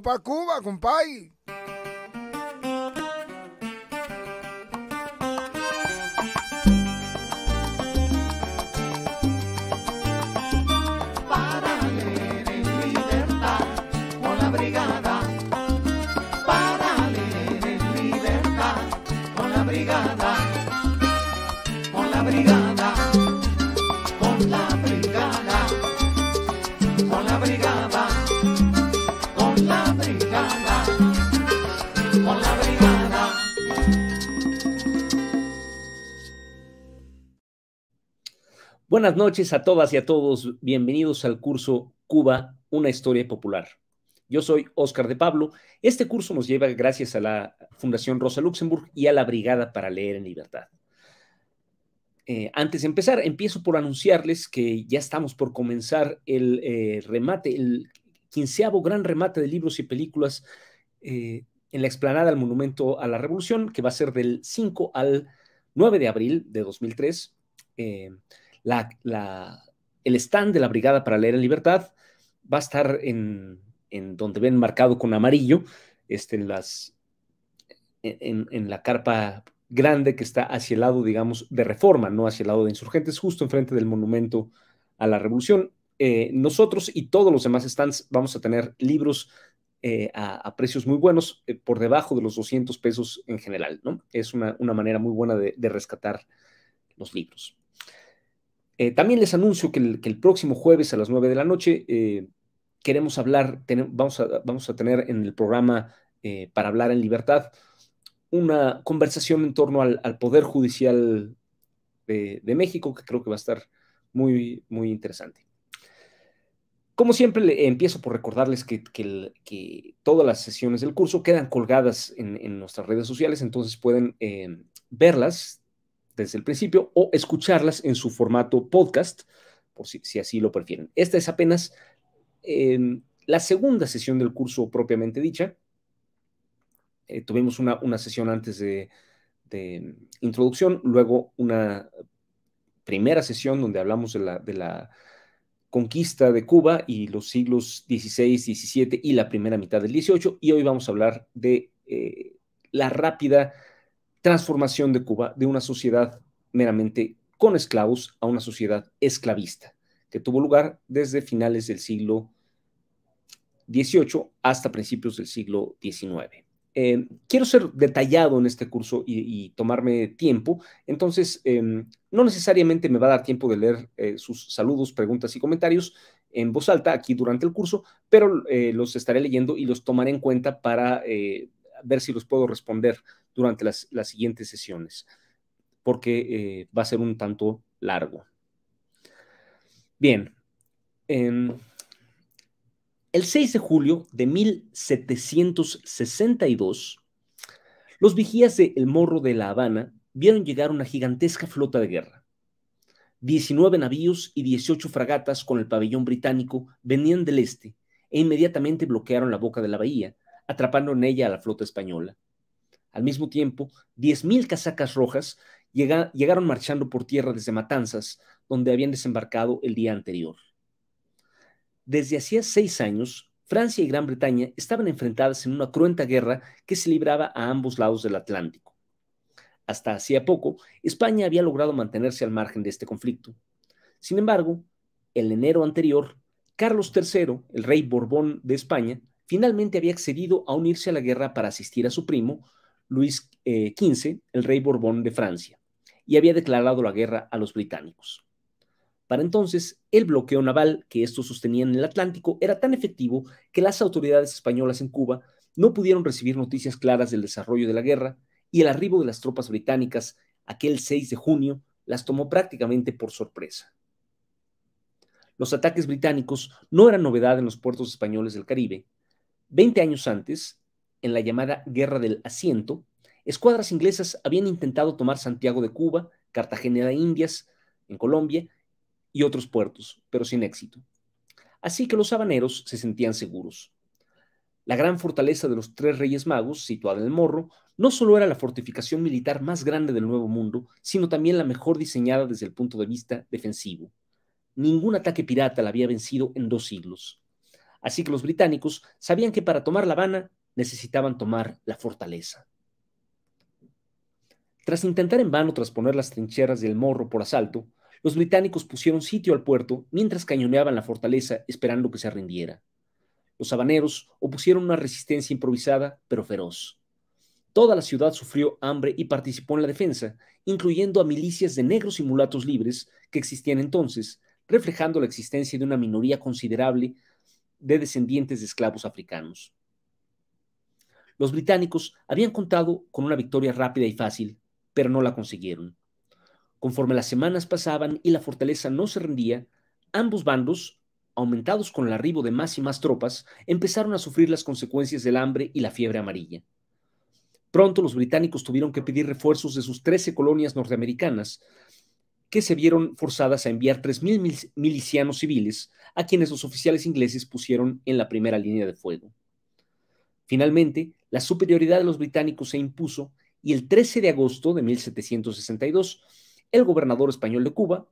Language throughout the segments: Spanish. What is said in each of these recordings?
Para Cuba, compay. Buenas noches a todas y a todos. Bienvenidos al curso Cuba, una historia popular. Yo soy Óscar de Pablo. Este curso nos lleva gracias a la Fundación Rosa Luxemburg y a la Brigada para Leer en Libertad. Eh, antes de empezar, empiezo por anunciarles que ya estamos por comenzar el eh, remate, el quinceavo gran remate de libros y películas eh, en la explanada del Monumento a la Revolución, que va a ser del 5 al 9 de abril de 2003. El stand de la Brigada para Leer en Libertad va a estar en, donde ven marcado con amarillo, este, en, las, en, la carpa grande que está hacia el lado, digamos, de reforma, no hacia el lado de insurgentes, justo enfrente del monumento a la revolución. Eh, nosotros y todos los demás stands vamos a tener libros eh, a, precios muy buenos, eh, por debajo de los 200 pesos en general, ¿no? Es una, manera muy buena de rescatar los libros. Eh, también les anuncio que el, próximo jueves a las 9 de la noche eh, queremos hablar, vamos, a, vamos, a, tener en el programa eh, para hablar en libertad una conversación en torno al, Poder Judicial de, México, que creo que va a estar muy, muy interesante. Como siempre, le, empiezo por recordarles que, que, todas las sesiones del curso quedan colgadas en, nuestras redes sociales, entonces pueden verlas desde el principio o escucharlas en su formato podcast, por si, así lo prefieren. Esta es apenas eh, la segunda sesión del curso propiamente dicha. Eh, tuvimos una, una, sesión antes de, de, introducción, luego una primera sesión donde hablamos de la, de la, conquista de Cuba y los siglos XVI, XVII y la primera mitad del XVIII, y hoy vamos a hablar de eh, la rápida transformación de Cuba de una sociedad meramente con esclavos a una sociedad esclavista, que tuvo lugar desde finales del siglo XVIII hasta principios del siglo XIX. Eh, quiero ser detallado en este curso y, tomarme tiempo, entonces eh, no necesariamente me va a dar tiempo de leer eh, sus saludos, preguntas y comentarios en voz alta aquí durante el curso, pero eh, los estaré leyendo y los tomaré en cuenta para eh, ver si los puedo responder durante las, siguientes sesiones, porque eh, va a ser un tanto largo. Bien, eh, el 6 de julio de 1762, los vigías de El Morro de La Habana vieron llegar una gigantesca flota de guerra. 19 navíos y 18 fragatas con el pabellón británico venían del este e inmediatamente bloquearon la boca de la bahía, atrapando en ella a la flota española. Al mismo tiempo, 10.000 casacas rojas llega, llegaron marchando por tierra desde Matanzas, donde habían desembarcado el día anterior. Desde hacía seis años, Francia y Gran Bretaña estaban enfrentadas en una cruenta guerra que se libraba a ambos lados del Atlántico. Hasta hacía poco, España había logrado mantenerse al margen de este conflicto. Sin embargo, en enero anterior, Carlos III, el rey Borbón de España, finalmente había accedido a unirse a la guerra para asistir a su primo, Luis eh, XV, el rey Borbón de Francia, y había declarado la guerra a los británicos. Para entonces, el bloqueo naval que estos sostenían en el Atlántico era tan efectivo que las autoridades españolas en Cuba no pudieron recibir noticias claras del desarrollo de la guerra y el arribo de las tropas británicas aquel 6 de junio las tomó prácticamente por sorpresa. Los ataques británicos no eran novedad en los puertos españoles del Caribe. Veinte años antes, en la llamada Guerra del Asiento, escuadras inglesas habían intentado tomar Santiago de Cuba, Cartagena de Indias, en Colombia, y otros puertos, pero sin éxito. Así que los habaneros se sentían seguros. La gran fortaleza de los tres reyes magos, situada en el Morro, no solo era la fortificación militar más grande del Nuevo Mundo, sino también la mejor diseñada desde el punto de vista defensivo. Ningún ataque pirata la había vencido en dos siglos. Así que los británicos sabían que para tomar La Habana necesitaban tomar la fortaleza. Tras intentar en vano trasponer las trincheras del Morro por asalto, los británicos pusieron sitio al puerto mientras cañoneaban la fortaleza esperando que se rindiera. Los habaneros opusieron una resistencia improvisada pero feroz. Toda la ciudad sufrió hambre y participó en la defensa, incluyendo a milicias de negros y mulatos libres que existían entonces, reflejando la existencia de una minoría considerable de descendientes de esclavos africanos. Los británicos habían contado con una victoria rápida y fácil, pero no la consiguieron. Conforme las semanas pasaban y la fortaleza no se rendía, ambos bandos, aumentados con el arribo de más y más tropas, empezaron a sufrir las consecuencias del hambre y la fiebre amarilla. Pronto los británicos tuvieron que pedir refuerzos de sus 13 colonias norteamericanas, que se vieron forzadas a enviar 3.000 milicianos civiles, a quienes los oficiales ingleses pusieron en la primera línea de fuego. Finalmente, la superioridad de los británicos se impuso y el 13 de agosto de 1762, el gobernador español de Cuba,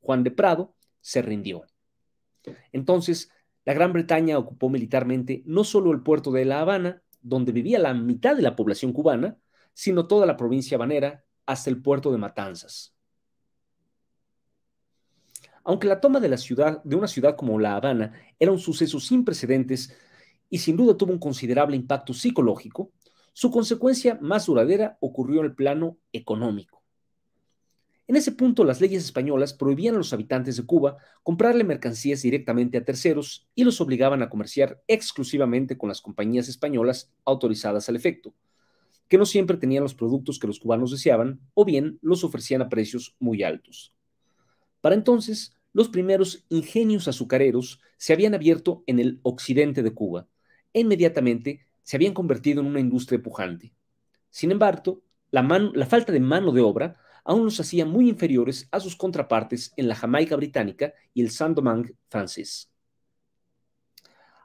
Juan de Prado, se rindió. Entonces, la Gran Bretaña ocupó militarmente no solo el puerto de La Habana, donde vivía la mitad de la población cubana, sino toda la provincia habanera hasta el puerto de Matanzas. Aunque la toma de, la ciudad, de una ciudad como La Habana era un suceso sin precedentes y sin duda tuvo un considerable impacto psicológico, su consecuencia más duradera ocurrió en el plano económico. En ese punto, las leyes españolas prohibían a los habitantes de Cuba comprarle mercancías directamente a terceros y los obligaban a comerciar exclusivamente con las compañías españolas autorizadas al efecto, que no siempre tenían los productos que los cubanos deseaban o bien los ofrecían a precios muy altos. Para entonces, los primeros ingenios azucareros se habían abierto en el occidente de Cuba e inmediatamente se habían convertido en una industria pujante. Sin embargo, la, la falta de mano de obra aún los hacía muy inferiores a sus contrapartes en la Jamaica británica y el Saint-Domingue francés.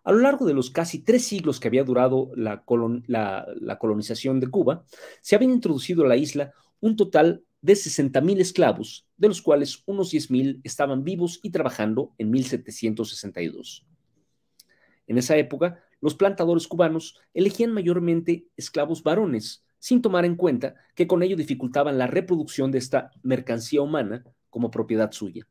A lo largo de los casi tres siglos que había durado la, colonización de Cuba, se habían introducido a la isla un total de 60.000 esclavos, de los cuales unos 10.000 estaban vivos y trabajando en 1762. En esa época, los plantadores cubanos elegían mayormente esclavos varones, sin tomar en cuenta que con ello dificultaban la reproducción de esta mercancía humana como propiedad suya.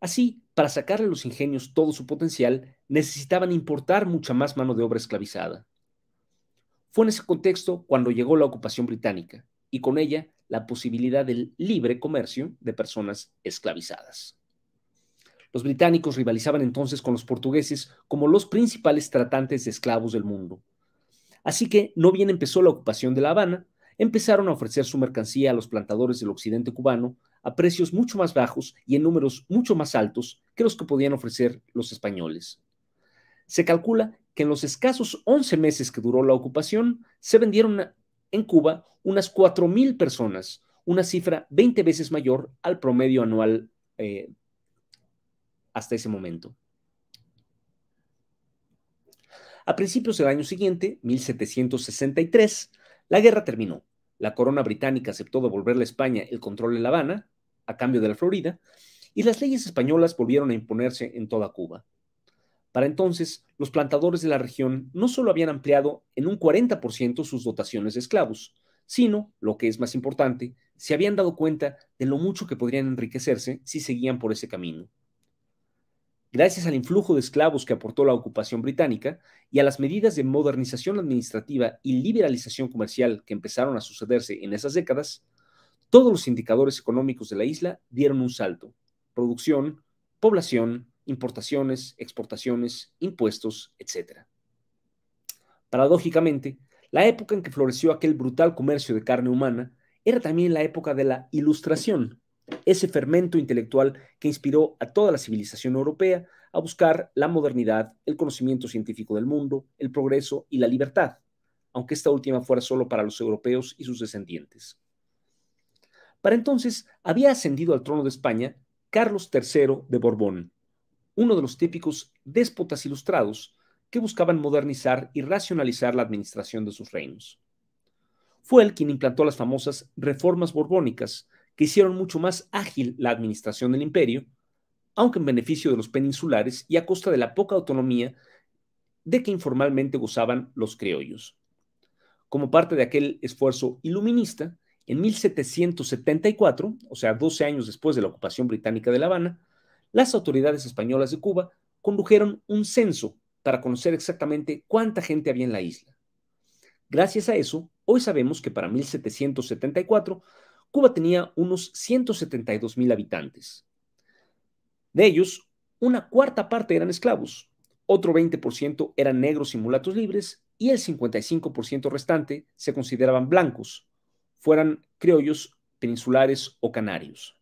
Así, para sacarle a los ingenios todo su potencial, necesitaban importar mucha más mano de obra esclavizada. Fue en ese contexto cuando llegó la ocupación británica y con ella la posibilidad del libre comercio de personas esclavizadas. Los británicos rivalizaban entonces con los portugueses como los principales tratantes de esclavos del mundo. Así que, no bien empezó la ocupación de La Habana, empezaron a ofrecer su mercancía a los plantadores del occidente cubano a precios mucho más bajos y en números mucho más altos que los que podían ofrecer los españoles. Se calcula que en los escasos 11 meses que duró la ocupación, se vendieron en Cuba unas 4.000 personas, una cifra 20 veces mayor al promedio anual eh, hasta ese momento. A principios del año siguiente, 1763, la guerra terminó. La corona británica aceptó devolverle a España el control de La Habana, a cambio de la Florida, y las leyes españolas volvieron a imponerse en toda Cuba. Para entonces, los plantadores de la región no solo habían ampliado en un 40% sus dotaciones de esclavos, sino, lo que es más importante, se habían dado cuenta de lo mucho que podrían enriquecerse si seguían por ese camino. Gracias al influjo de esclavos que aportó la ocupación británica y a las medidas de modernización administrativa y liberalización comercial que empezaron a sucederse en esas décadas, todos los indicadores económicos de la isla dieron un salto. Producción, población, importaciones, exportaciones, impuestos, etc. Paradójicamente, la época en que floreció aquel brutal comercio de carne humana era también la época de la Ilustración, ese fermento intelectual que inspiró a toda la civilización europea a buscar la modernidad, el conocimiento científico del mundo, el progreso y la libertad, aunque esta última fuera solo para los europeos y sus descendientes. Para entonces había ascendido al trono de España Carlos III de Borbón, uno de los típicos déspotas ilustrados que buscaban modernizar y racionalizar la administración de sus reinos. Fue él quien implantó las famosas reformas borbónicas, que hicieron mucho más ágil la administración del imperio, aunque en beneficio de los peninsulares y a costa de la poca autonomía de que informalmente gozaban los criollos. Como parte de aquel esfuerzo iluminista, en 1774, o sea, 12 años después de la ocupación británica de La Habana, las autoridades españolas de Cuba condujeron un censo para conocer exactamente cuánta gente había en la isla. Gracias a eso, hoy sabemos que para 1774 Cuba tenía unos 172 mil habitantes. De ellos, una cuarta parte eran esclavos, otro 20% eran negros y mulatos libres y el 55% restante se consideraban blancos, fueran criollos, peninsulares o canarios.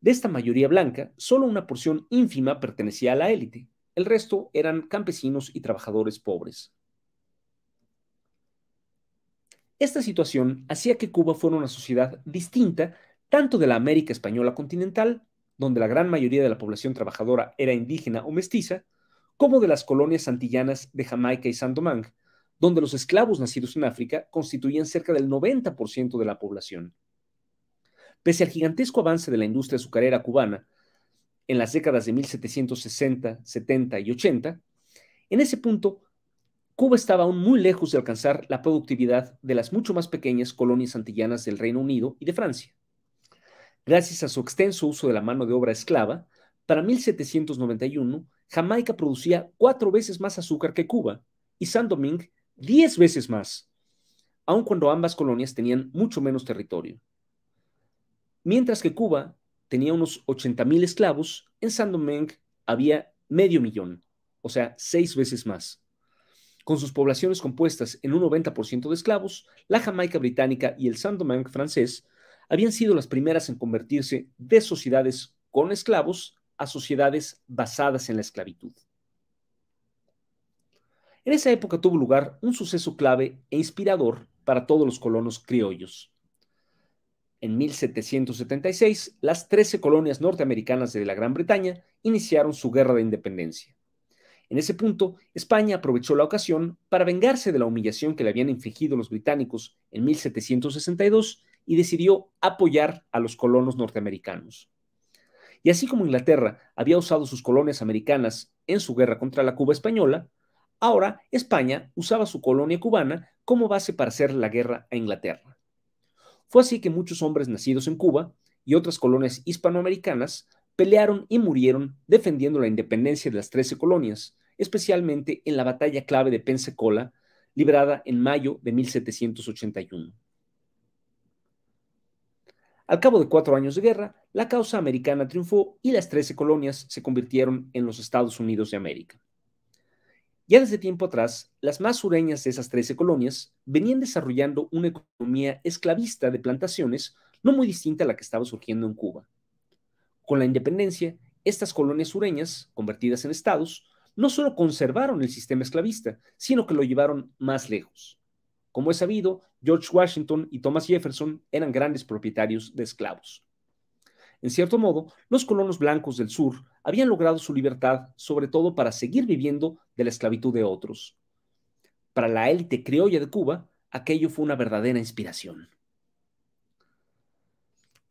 De esta mayoría blanca, solo una porción ínfima pertenecía a la élite. El resto eran campesinos y trabajadores pobres. Esta situación hacía que Cuba fuera una sociedad distinta tanto de la América española continental, donde la gran mayoría de la población trabajadora era indígena o mestiza, como de las colonias antillanas de Jamaica y San Domingo, donde los esclavos nacidos en África constituían cerca del 90% de la población. Pese al gigantesco avance de la industria azucarera cubana en las décadas de 1760, 70 y 80, en ese punto Cuba estaba aún muy lejos de alcanzar la productividad de las mucho más pequeñas colonias antillanas del Reino Unido y de Francia. Gracias a su extenso uso de la mano de obra esclava, para 1791 Jamaica producía cuatro veces más azúcar que Cuba y San Domingo diez veces más, aun cuando ambas colonias tenían mucho menos territorio. Mientras que Cuba tenía unos 80.000 esclavos, en San Domingo había medio millón, o sea, seis veces más. Con sus poblaciones compuestas en un 90% de esclavos, la Jamaica británica y el San Domingo francés habían sido las primeras en convertirse de sociedades con esclavos a sociedades basadas en la esclavitud. En esa época tuvo lugar un suceso clave e inspirador para todos los colonos criollos. En 1776, las 13 colonias norteamericanas de la Gran Bretaña iniciaron su guerra de independencia. En ese punto, España aprovechó la ocasión para vengarse de la humillación que le habían infligido los británicos en 1762 y decidió apoyar a los colonos norteamericanos. Y así como Inglaterra había usado sus colonias americanas en su guerra contra la Cuba española, Ahora, España usaba su colonia cubana como base para hacer la guerra a Inglaterra. Fue así que muchos hombres nacidos en Cuba y otras colonias hispanoamericanas pelearon y murieron defendiendo la independencia de las trece colonias, especialmente en la batalla clave de Pensacola, librada en mayo de 1781. Al cabo de cuatro años de guerra, la causa americana triunfó y las trece colonias se convirtieron en los Estados Unidos de América. Ya desde tiempo atrás, las más sureñas de esas 13 colonias venían desarrollando una economía esclavista de plantaciones no muy distinta a la que estaba surgiendo en Cuba. Con la independencia, estas colonias sureñas, convertidas en estados, no solo conservaron el sistema esclavista, sino que lo llevaron más lejos. Como es sabido, George Washington y Thomas Jefferson eran grandes propietarios de esclavos. En cierto modo, los colonos blancos del sur habían logrado su libertad sobre todo para seguir viviendo de la esclavitud de otros. Para la élite criolla de Cuba, aquello fue una verdadera inspiración.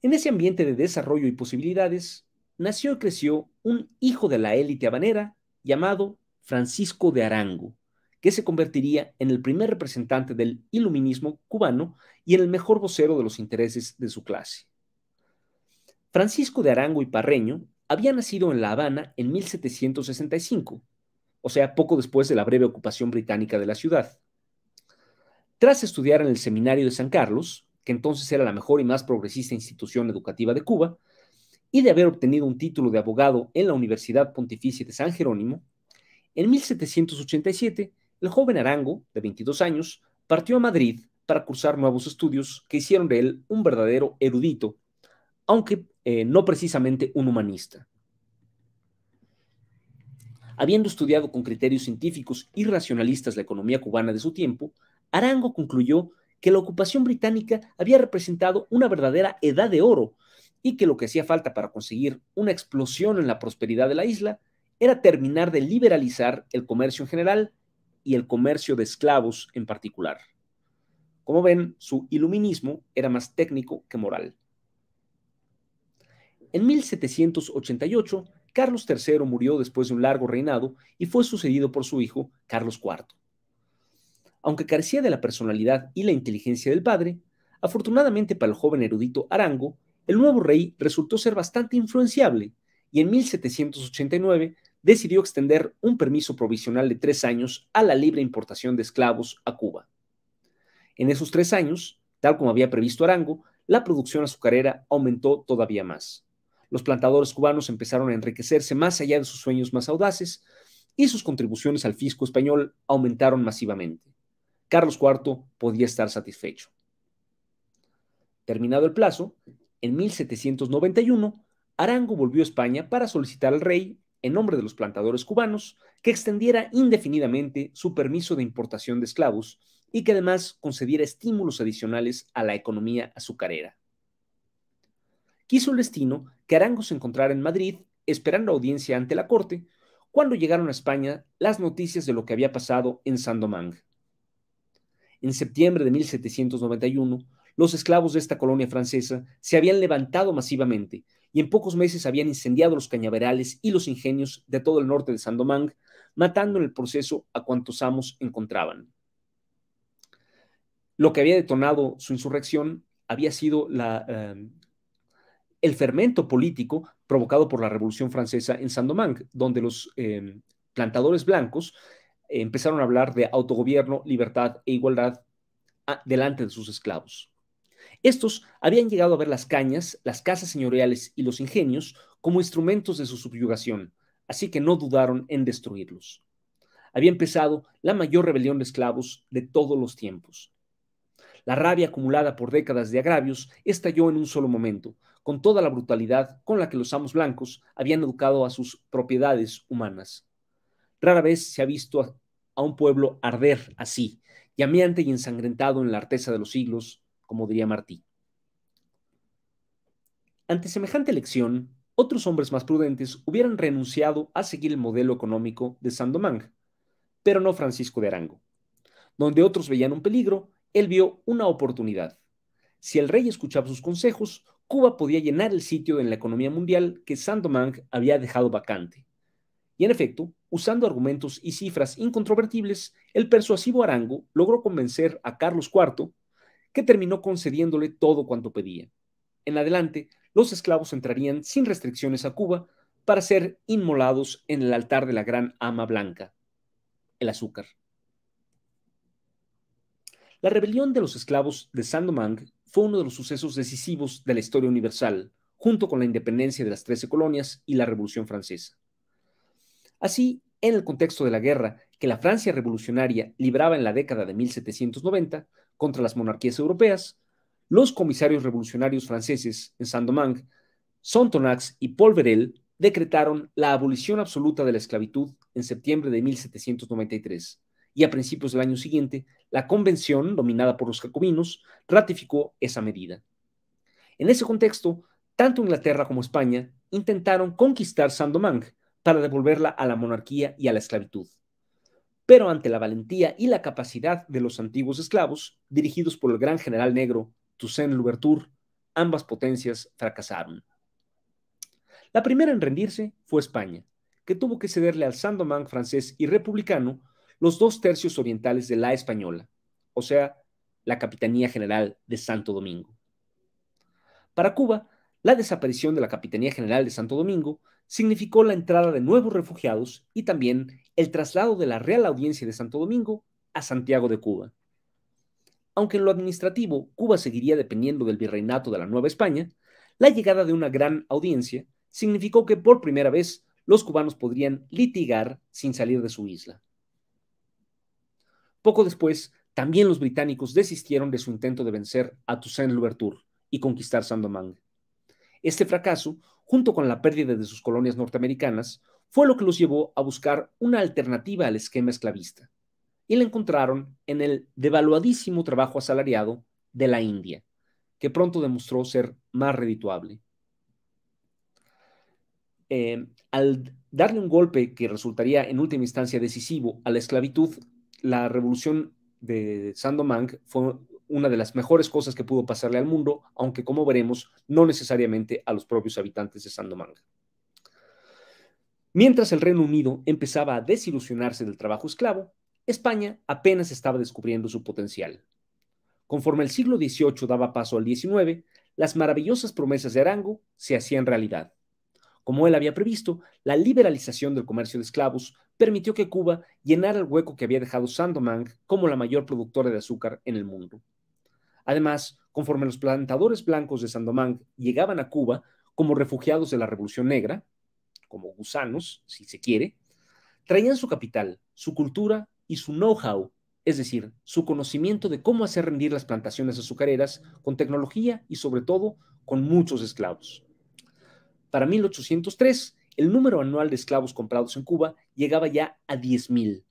En ese ambiente de desarrollo y posibilidades, nació y creció un hijo de la élite habanera llamado Francisco de Arango, que se convertiría en el primer representante del iluminismo cubano y en el mejor vocero de los intereses de su clase. Francisco de Arango y Parreño había nacido en La Habana en 1765, o sea, poco después de la breve ocupación británica de la ciudad. Tras estudiar en el Seminario de San Carlos, que entonces era la mejor y más progresista institución educativa de Cuba, y de haber obtenido un título de abogado en la Universidad Pontificia de San Jerónimo, en 1787 el joven Arango, de 22 años, partió a Madrid para cursar nuevos estudios que hicieron de él un verdadero erudito aunque eh, no precisamente un humanista. Habiendo estudiado con criterios científicos y racionalistas la economía cubana de su tiempo, Arango concluyó que la ocupación británica había representado una verdadera edad de oro y que lo que hacía falta para conseguir una explosión en la prosperidad de la isla era terminar de liberalizar el comercio en general y el comercio de esclavos en particular. Como ven, su iluminismo era más técnico que moral. En 1788, Carlos III murió después de un largo reinado y fue sucedido por su hijo, Carlos IV. Aunque carecía de la personalidad y la inteligencia del padre, afortunadamente para el joven erudito Arango, el nuevo rey resultó ser bastante influenciable y en 1789 decidió extender un permiso provisional de tres años a la libre importación de esclavos a Cuba. En esos tres años, tal como había previsto Arango, la producción azucarera aumentó todavía más. Los plantadores cubanos empezaron a enriquecerse más allá de sus sueños más audaces y sus contribuciones al fisco español aumentaron masivamente. Carlos IV podía estar satisfecho. Terminado el plazo, en 1791, Arango volvió a España para solicitar al rey, en nombre de los plantadores cubanos, que extendiera indefinidamente su permiso de importación de esclavos y que además concediera estímulos adicionales a la economía azucarera. Quiso el destino que Arango se encontrara en Madrid esperando audiencia ante la corte cuando llegaron a España las noticias de lo que había pasado en Saint-Domingue. En septiembre de 1791, los esclavos de esta colonia francesa se habían levantado masivamente y en pocos meses habían incendiado los cañaverales y los ingenios de todo el norte de Saint-Domingue, matando en el proceso a cuantos amos encontraban. Lo que había detonado su insurrección había sido la, eh, el fermento político provocado por la Revolución Francesa en Saint-Domingue, donde los eh, plantadores blancos empezaron a hablar de autogobierno, libertad e igualdad delante de sus esclavos. Estos habían llegado a ver las cañas, las casas señoriales y los ingenios como instrumentos de su subyugación, así que no dudaron en destruirlos. Había empezado la mayor rebelión de esclavos de todos los tiempos. La rabia acumulada por décadas de agravios estalló en un solo momento, con toda la brutalidad con la que los amos blancos habían educado a sus propiedades humanas. Rara vez se ha visto a, un pueblo arder así, llameante y ensangrentado en la arteza de los siglos, como diría Martí. Ante semejante elección, otros hombres más prudentes hubieran renunciado a seguir el modelo económico de Sandomang, pero no Francisco de Arango. Donde otros veían un peligro, él vio una oportunidad. Si el rey escuchaba sus consejos, Cuba podía llenar el sitio en la economía mundial que Sandomang había dejado vacante. Y en efecto, usando argumentos y cifras incontrovertibles, el persuasivo Arango logró convencer a Carlos IV que terminó concediéndole todo cuanto pedía. En adelante, los esclavos entrarían sin restricciones a Cuba para ser inmolados en el altar de la gran ama blanca, el azúcar. La rebelión de los esclavos de Saint-Domingue fue uno de los sucesos decisivos de la historia universal, junto con la independencia de las trece colonias y la Revolución Francesa. Así, en el contexto de la guerra que la Francia revolucionaria libraba en la década de 1790, contra las monarquías europeas, los comisarios revolucionarios franceses en Saint-Domingue, Sontonax y Paul Verel decretaron la abolición absoluta de la esclavitud en septiembre de 1793 y a principios del año siguiente, la convención, dominada por los jacobinos, ratificó esa medida. En ese contexto, tanto Inglaterra como España intentaron conquistar Saint-Domingue para devolverla a la monarquía y a la esclavitud pero ante la valentía y la capacidad de los antiguos esclavos, dirigidos por el gran general negro Toussaint Louverture, ambas potencias fracasaron. La primera en rendirse fue España, que tuvo que cederle al Saint-Domingue francés y republicano los dos tercios orientales de la española, o sea, la Capitanía General de Santo Domingo. Para Cuba, la desaparición de la Capitanía General de Santo Domingo significó la entrada de nuevos refugiados y también el traslado de la Real Audiencia de Santo Domingo a Santiago de Cuba. Aunque en lo administrativo Cuba seguiría dependiendo del virreinato de la Nueva España, la llegada de una gran audiencia significó que por primera vez los cubanos podrían litigar sin salir de su isla. Poco después, también los británicos desistieron de su intento de vencer a Toussaint Louverture y conquistar Saint-Domingue. Este fracaso junto con la pérdida de sus colonias norteamericanas, fue lo que los llevó a buscar una alternativa al esquema esclavista. Y la encontraron en el devaluadísimo trabajo asalariado de la India, que pronto demostró ser más redituable. Eh, al darle un golpe que resultaría en última instancia decisivo a la esclavitud, la revolución de Sandomang fue una de las mejores cosas que pudo pasarle al mundo, aunque como veremos, no necesariamente a los propios habitantes de Sandomingo. Mientras el Reino Unido empezaba a desilusionarse del trabajo esclavo, España apenas estaba descubriendo su potencial. Conforme el siglo XVIII daba paso al XIX, las maravillosas promesas de Arango se hacían realidad. Como él había previsto, la liberalización del comercio de esclavos permitió que Cuba llenara el hueco que había dejado Saint-Domingue como la mayor productora de azúcar en el mundo. Además, conforme los plantadores blancos de Saint-Domingue llegaban a Cuba como refugiados de la Revolución Negra, como gusanos, si se quiere, traían su capital, su cultura y su know-how, es decir, su conocimiento de cómo hacer rendir las plantaciones azucareras con tecnología y sobre todo con muchos esclavos. Para 1803, el número anual de esclavos comprados en Cuba llegaba ya a 10.000.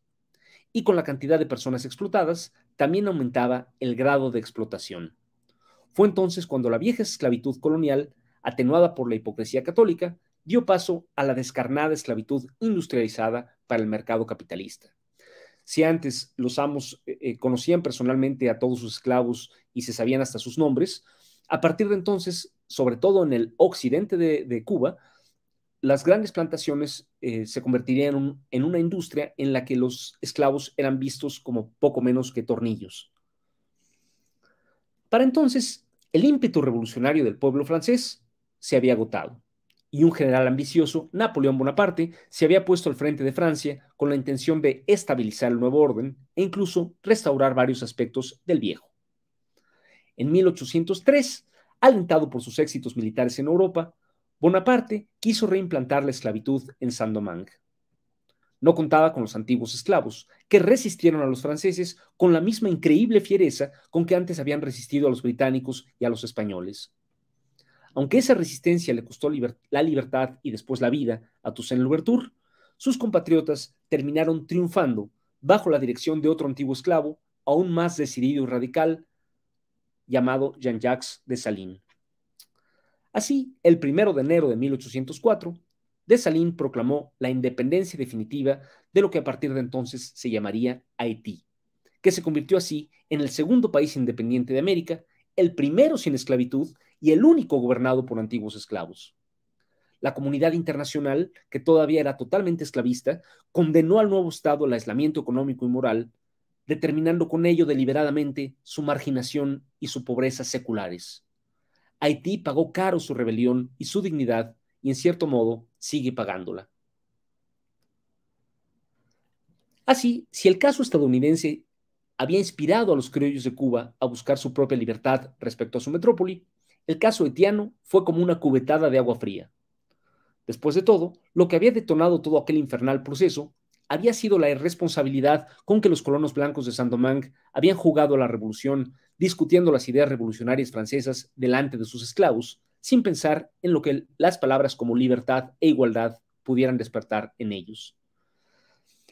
Y con la cantidad de personas explotadas, también aumentaba el grado de explotación. Fue entonces cuando la vieja esclavitud colonial, atenuada por la hipocresía católica, dio paso a la descarnada esclavitud industrializada para el mercado capitalista. Si antes los amos eh, eh, conocían personalmente a todos sus esclavos y se sabían hasta sus nombres, a partir de entonces sobre todo en el occidente de, Cuba, las grandes plantaciones eh, se convertirían en, una industria en la que los esclavos eran vistos como poco menos que tornillos. Para entonces, el ímpetu revolucionario del pueblo francés se había agotado y un general ambicioso, Napoleón Bonaparte, se había puesto al frente de Francia con la intención de estabilizar el nuevo orden e incluso restaurar varios aspectos del viejo. En 1803, Alentado por sus éxitos militares en Europa, Bonaparte quiso reimplantar la esclavitud en Saint-Domingue. No contaba con los antiguos esclavos, que resistieron a los franceses con la misma increíble fiereza con que antes habían resistido a los británicos y a los españoles. Aunque esa resistencia le costó la libertad y después la vida a Toussaint Louverture, sus compatriotas terminaron triunfando bajo la dirección de otro antiguo esclavo, aún más decidido y radical, llamado Jean-Jacques Dessalines. Así, el primero de enero de 1804, Dessalines proclamó la independencia definitiva de lo que a partir de entonces se llamaría Haití, que se convirtió así en el segundo país independiente de América, el primero sin esclavitud y el único gobernado por antiguos esclavos. La comunidad internacional, que todavía era totalmente esclavista, condenó al nuevo Estado al aislamiento económico y moral determinando con ello deliberadamente su marginación y su pobreza seculares. Haití pagó caro su rebelión y su dignidad y en cierto modo sigue pagándola. Así, si el caso estadounidense había inspirado a los criollos de Cuba a buscar su propia libertad respecto a su metrópoli, el caso haitiano fue como una cubetada de agua fría. Después de todo, lo que había detonado todo aquel infernal proceso había sido la irresponsabilidad con que los colonos blancos de Saint-Domingue habían jugado a la revolución, discutiendo las ideas revolucionarias francesas delante de sus esclavos, sin pensar en lo que las palabras como libertad e igualdad pudieran despertar en ellos.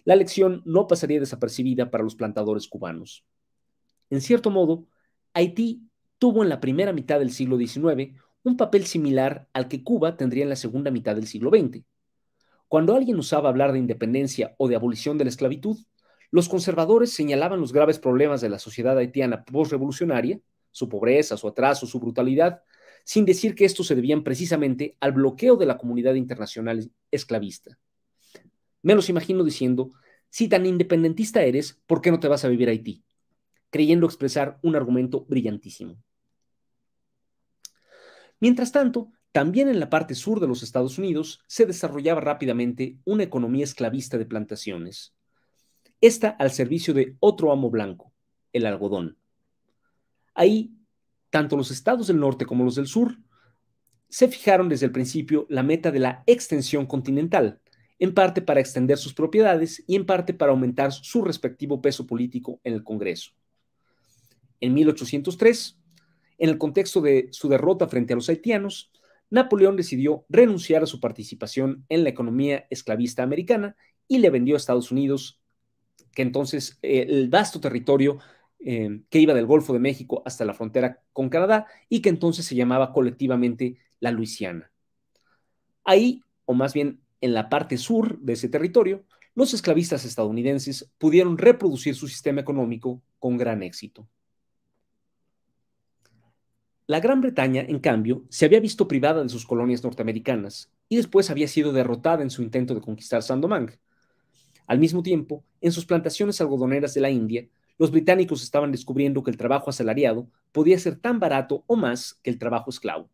La lección no pasaría desapercibida para los plantadores cubanos. En cierto modo, Haití tuvo en la primera mitad del siglo XIX un papel similar al que Cuba tendría en la segunda mitad del siglo XX. Cuando alguien usaba hablar de independencia o de abolición de la esclavitud, los conservadores señalaban los graves problemas de la sociedad haitiana postrevolucionaria, su pobreza, su atraso, su brutalidad, sin decir que estos se debían precisamente al bloqueo de la comunidad internacional esclavista. Me los imagino diciendo, si tan independentista eres, ¿por qué no te vas a vivir a Haití? Creyendo expresar un argumento brillantísimo. Mientras tanto, también en la parte sur de los Estados Unidos se desarrollaba rápidamente una economía esclavista de plantaciones. Esta al servicio de otro amo blanco, el algodón. Ahí, tanto los estados del norte como los del sur se fijaron desde el principio la meta de la extensión continental, en parte para extender sus propiedades y en parte para aumentar su respectivo peso político en el Congreso. En 1803, en el contexto de su derrota frente a los haitianos, Napoleón decidió renunciar a su participación en la economía esclavista americana y le vendió a Estados Unidos, que entonces eh, el vasto territorio eh, que iba del Golfo de México hasta la frontera con Canadá y que entonces se llamaba colectivamente la Luisiana. Ahí, o más bien en la parte sur de ese territorio, los esclavistas estadounidenses pudieron reproducir su sistema económico con gran éxito. La Gran Bretaña, en cambio, se había visto privada de sus colonias norteamericanas y después había sido derrotada en su intento de conquistar Sandomang. Al mismo tiempo, en sus plantaciones algodoneras de la India, los británicos estaban descubriendo que el trabajo asalariado podía ser tan barato o más que el trabajo esclavo.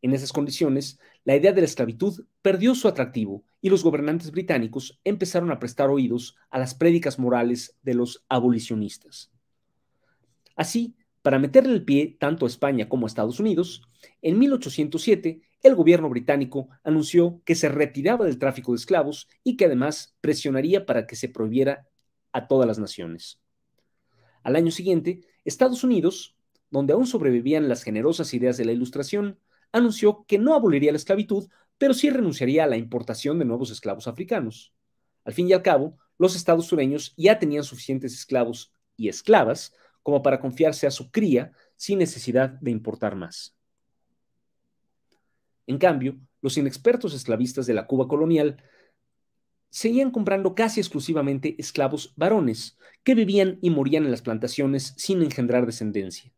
En esas condiciones, la idea de la esclavitud perdió su atractivo y los gobernantes británicos empezaron a prestar oídos a las prédicas morales de los abolicionistas. Así, para meterle el pie tanto a España como a Estados Unidos, en 1807 el gobierno británico anunció que se retiraba del tráfico de esclavos y que además presionaría para que se prohibiera a todas las naciones. Al año siguiente, Estados Unidos, donde aún sobrevivían las generosas ideas de la Ilustración, anunció que no aboliría la esclavitud, pero sí renunciaría a la importación de nuevos esclavos africanos. Al fin y al cabo, los estados sureños ya tenían suficientes esclavos y esclavas como para confiarse a su cría sin necesidad de importar más. En cambio, los inexpertos esclavistas de la Cuba colonial seguían comprando casi exclusivamente esclavos varones, que vivían y morían en las plantaciones sin engendrar descendencia.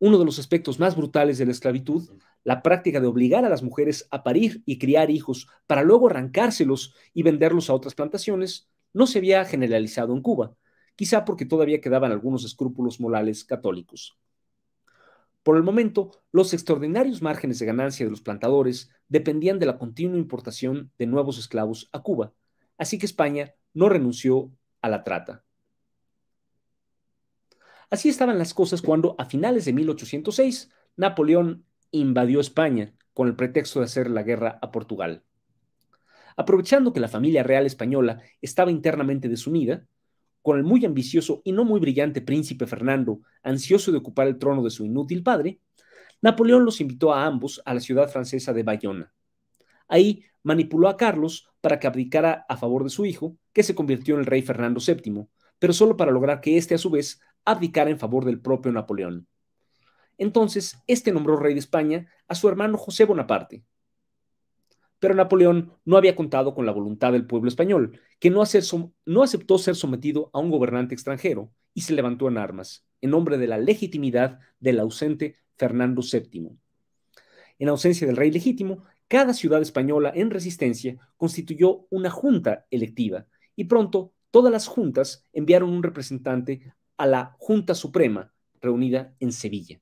Uno de los aspectos más brutales de la esclavitud, la práctica de obligar a las mujeres a parir y criar hijos para luego arrancárselos y venderlos a otras plantaciones, no se había generalizado en Cuba, quizá porque todavía quedaban algunos escrúpulos morales católicos. Por el momento, los extraordinarios márgenes de ganancia de los plantadores dependían de la continua importación de nuevos esclavos a Cuba, así que España no renunció a la trata. Así estaban las cosas cuando, a finales de 1806, Napoleón invadió España con el pretexto de hacer la guerra a Portugal. Aprovechando que la familia real española estaba internamente desunida, con el muy ambicioso y no muy brillante príncipe Fernando, ansioso de ocupar el trono de su inútil padre, Napoleón los invitó a ambos a la ciudad francesa de Bayona. Ahí manipuló a Carlos para que abdicara a favor de su hijo, que se convirtió en el rey Fernando VII, pero solo para lograr que éste a su vez abdicara en favor del propio Napoleón. Entonces, éste nombró rey de España a su hermano José Bonaparte, pero Napoleón no había contado con la voluntad del pueblo español, que no, aceptó ser sometido a un gobernante extranjero y se levantó en armas, en nombre de la legitimidad del ausente Fernando VII. En ausencia del rey legítimo, cada ciudad española en resistencia constituyó una junta electiva y pronto todas las juntas enviaron un representante a la Junta Suprema reunida en Sevilla.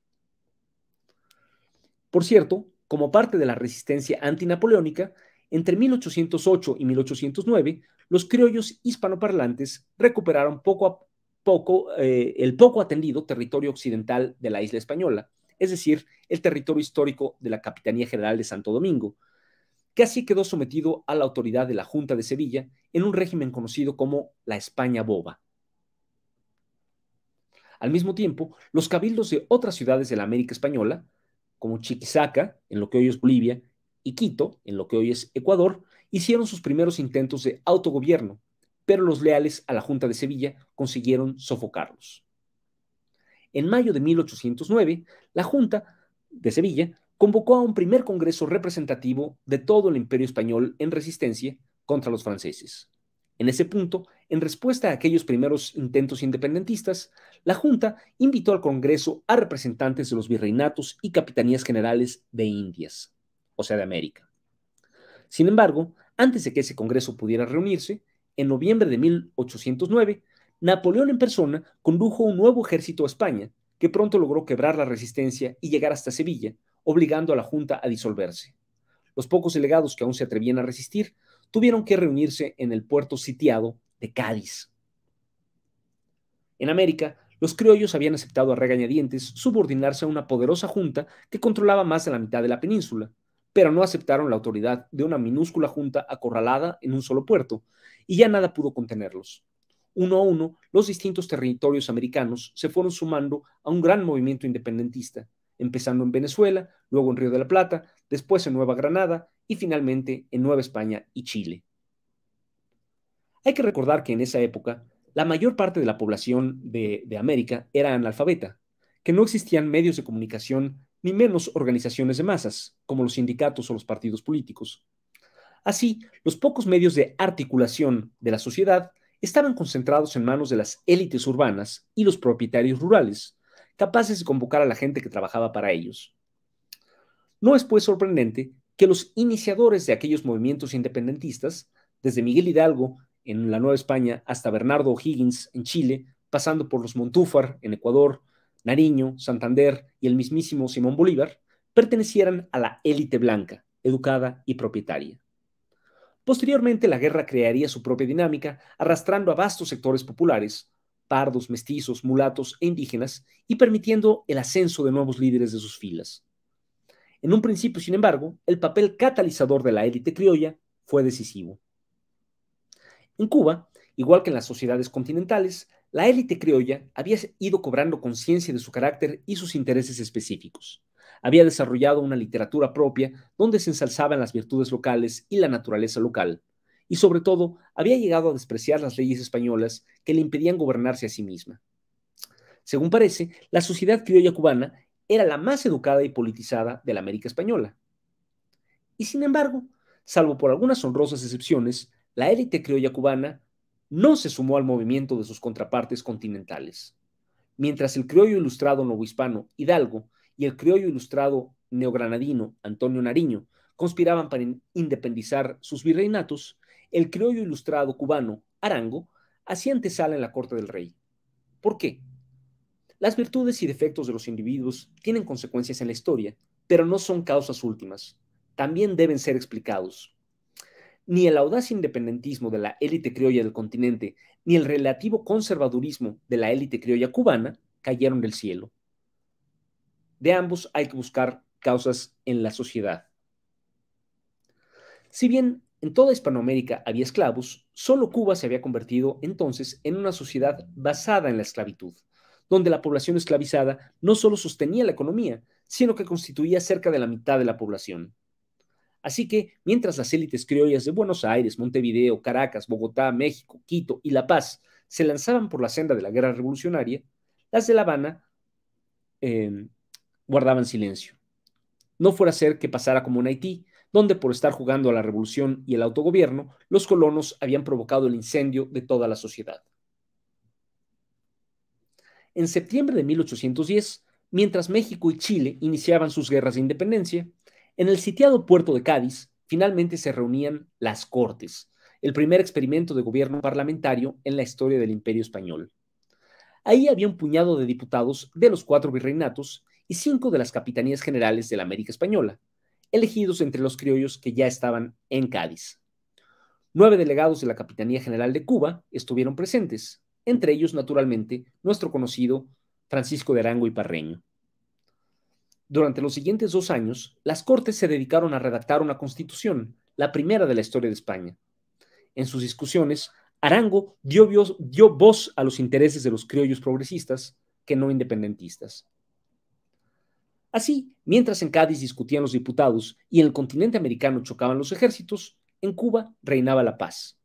Por cierto, como parte de la resistencia antinapoleónica, entre 1808 y 1809, los criollos hispanoparlantes recuperaron poco a poco eh, el poco atendido territorio occidental de la isla española, es decir, el territorio histórico de la Capitanía General de Santo Domingo, que así quedó sometido a la autoridad de la Junta de Sevilla en un régimen conocido como la España Boba. Al mismo tiempo, los cabildos de otras ciudades de la América Española, como Chiquisaca, en lo que hoy es Bolivia, y Quito, en lo que hoy es Ecuador, hicieron sus primeros intentos de autogobierno, pero los leales a la Junta de Sevilla consiguieron sofocarlos. En mayo de 1809, la Junta de Sevilla convocó a un primer congreso representativo de todo el imperio español en resistencia contra los franceses. En ese punto, en respuesta a aquellos primeros intentos independentistas, la Junta invitó al Congreso a representantes de los virreinatos y capitanías generales de Indias, o sea, de América. Sin embargo, antes de que ese Congreso pudiera reunirse, en noviembre de 1809, Napoleón en persona condujo un nuevo ejército a España, que pronto logró quebrar la resistencia y llegar hasta Sevilla, obligando a la Junta a disolverse. Los pocos delegados que aún se atrevían a resistir tuvieron que reunirse en el puerto sitiado de Cádiz. En América, los criollos habían aceptado a regañadientes subordinarse a una poderosa junta que controlaba más de la mitad de la península, pero no aceptaron la autoridad de una minúscula junta acorralada en un solo puerto, y ya nada pudo contenerlos. Uno a uno, los distintos territorios americanos se fueron sumando a un gran movimiento independentista, empezando en Venezuela, luego en Río de la Plata, después en Nueva Granada y finalmente en Nueva España y Chile. Hay que recordar que en esa época la mayor parte de la población de, América era analfabeta, que no existían medios de comunicación ni menos organizaciones de masas, como los sindicatos o los partidos políticos. Así, los pocos medios de articulación de la sociedad estaban concentrados en manos de las élites urbanas y los propietarios rurales, capaces de convocar a la gente que trabajaba para ellos. No es pues sorprendente que los iniciadores de aquellos movimientos independentistas, desde Miguel Hidalgo en la Nueva España hasta Bernardo O'Higgins en Chile, pasando por los Montúfar en Ecuador, Nariño, Santander y el mismísimo Simón Bolívar, pertenecieran a la élite blanca, educada y propietaria. Posteriormente, la guerra crearía su propia dinámica, arrastrando a vastos sectores populares, pardos, mestizos, mulatos e indígenas, y permitiendo el ascenso de nuevos líderes de sus filas. En un principio, sin embargo, el papel catalizador de la élite criolla fue decisivo. En Cuba, igual que en las sociedades continentales, la élite criolla había ido cobrando conciencia de su carácter y sus intereses específicos. Había desarrollado una literatura propia donde se ensalzaban las virtudes locales y la naturaleza local, y sobre todo había llegado a despreciar las leyes españolas que le impedían gobernarse a sí misma. Según parece, la sociedad criolla cubana era la más educada y politizada de la América española. Y sin embargo, salvo por algunas honrosas excepciones, la élite criolla cubana no se sumó al movimiento de sus contrapartes continentales. Mientras el criollo ilustrado novohispano Hidalgo y el criollo ilustrado neogranadino Antonio Nariño conspiraban para independizar sus virreinatos, el criollo ilustrado cubano Arango hacía antesala en la corte del rey. ¿Por qué? Las virtudes y defectos de los individuos tienen consecuencias en la historia, pero no son causas últimas. También deben ser explicados. Ni el audaz independentismo de la élite criolla del continente, ni el relativo conservadurismo de la élite criolla cubana cayeron del cielo. De ambos hay que buscar causas en la sociedad. Si bien en toda Hispanoamérica había esclavos, solo Cuba se había convertido entonces en una sociedad basada en la esclavitud, donde la población esclavizada no solo sostenía la economía, sino que constituía cerca de la mitad de la población. Así que, mientras las élites criollas de Buenos Aires, Montevideo, Caracas, Bogotá, México, Quito y La Paz se lanzaban por la senda de la guerra revolucionaria, las de La Habana eh, guardaban silencio. No fuera a ser que pasara como en Haití, donde por estar jugando a la revolución y el autogobierno, los colonos habían provocado el incendio de toda la sociedad. En septiembre de 1810, mientras México y Chile iniciaban sus guerras de independencia, en el sitiado puerto de Cádiz finalmente se reunían las Cortes, el primer experimento de gobierno parlamentario en la historia del Imperio Español. Ahí había un puñado de diputados de los cuatro virreinatos y cinco de las capitanías generales de la América Española, elegidos entre los criollos que ya estaban en Cádiz. Nueve delegados de la Capitanía General de Cuba estuvieron presentes, entre ellos, naturalmente, nuestro conocido Francisco de Arango y Parreño. Durante los siguientes dos años, las Cortes se dedicaron a redactar una constitución, la primera de la historia de España. En sus discusiones, Arango dio, dio voz a los intereses de los criollos progresistas que no independentistas. Así, mientras en Cádiz discutían los diputados y en el continente americano chocaban los ejércitos, en Cuba reinaba la paz,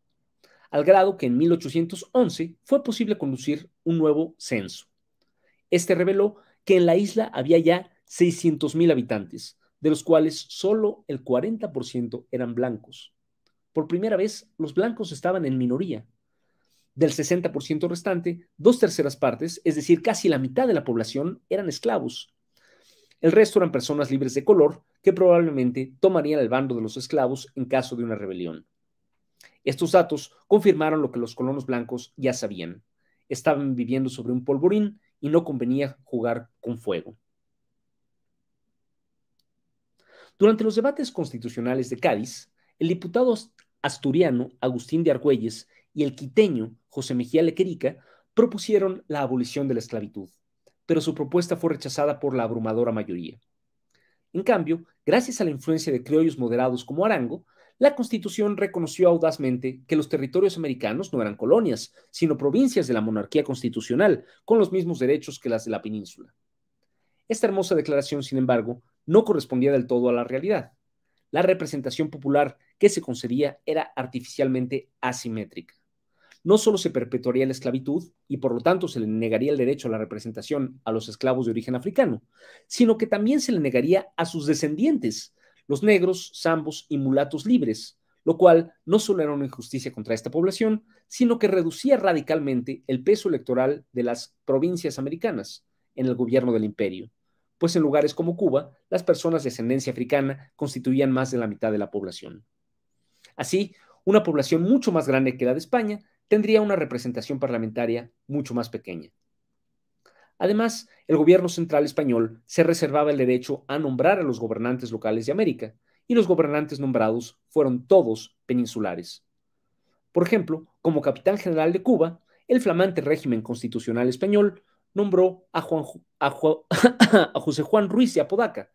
al grado que en 1811 fue posible conducir un nuevo censo. Este reveló que en la isla había ya 600.000 habitantes, de los cuales solo el 40% eran blancos. Por primera vez, los blancos estaban en minoría. Del 60% restante, dos terceras partes, es decir, casi la mitad de la población, eran esclavos, el resto eran personas libres de color que probablemente tomarían el bando de los esclavos en caso de una rebelión. Estos datos confirmaron lo que los colonos blancos ya sabían. Estaban viviendo sobre un polvorín y no convenía jugar con fuego. Durante los debates constitucionales de Cádiz, el diputado asturiano Agustín de Argüelles y el quiteño José Mejía Lequerica propusieron la abolición de la esclavitud pero su propuesta fue rechazada por la abrumadora mayoría. En cambio, gracias a la influencia de criollos moderados como Arango, la Constitución reconoció audazmente que los territorios americanos no eran colonias, sino provincias de la monarquía constitucional, con los mismos derechos que las de la península. Esta hermosa declaración, sin embargo, no correspondía del todo a la realidad. La representación popular que se concedía era artificialmente asimétrica no solo se perpetuaría la esclavitud y por lo tanto se le negaría el derecho a la representación a los esclavos de origen africano, sino que también se le negaría a sus descendientes, los negros, zambos y mulatos libres, lo cual no solo era una injusticia contra esta población, sino que reducía radicalmente el peso electoral de las provincias americanas en el gobierno del imperio, pues en lugares como Cuba, las personas de ascendencia africana constituían más de la mitad de la población. Así, una población mucho más grande que la de España tendría una representación parlamentaria mucho más pequeña. Además, el gobierno central español se reservaba el derecho a nombrar a los gobernantes locales de América, y los gobernantes nombrados fueron todos peninsulares. Por ejemplo, como capitán general de Cuba, el flamante régimen constitucional español nombró a, José Juan Ruiz de Apodaca.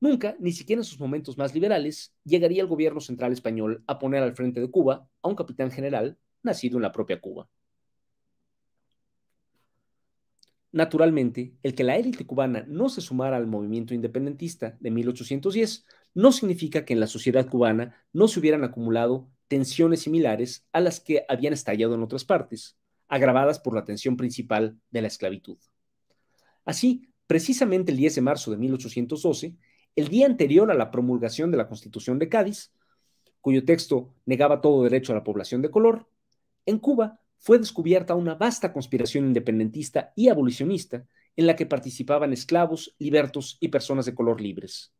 Nunca, ni siquiera en sus momentos más liberales, llegaría el gobierno central español a poner al frente de Cuba a un capitán general nacido en la propia Cuba. Naturalmente, el que la élite cubana no se sumara al movimiento independentista de 1810 no significa que en la sociedad cubana no se hubieran acumulado tensiones similares a las que habían estallado en otras partes, agravadas por la tensión principal de la esclavitud. Así, precisamente el 10 de marzo de 1812, el día anterior a la promulgación de la Constitución de Cádiz, cuyo texto negaba todo derecho a la población de color, en Cuba fue descubierta una vasta conspiración independentista y abolicionista en la que participaban esclavos, libertos y personas de color libres.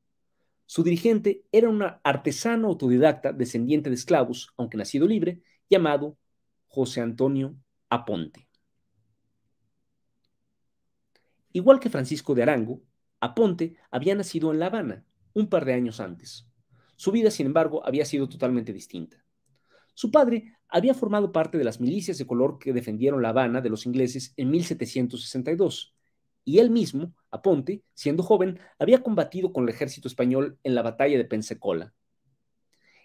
Su dirigente era un artesano autodidacta descendiente de esclavos, aunque nacido libre, llamado José Antonio Aponte. Igual que Francisco de Arango, Aponte había nacido en La Habana un par de años antes. Su vida, sin embargo, había sido totalmente distinta. Su padre había formado parte de las milicias de color que defendieron La Habana de los ingleses en 1762, y él mismo, Aponte, siendo joven, había combatido con el ejército español en la batalla de Pensacola.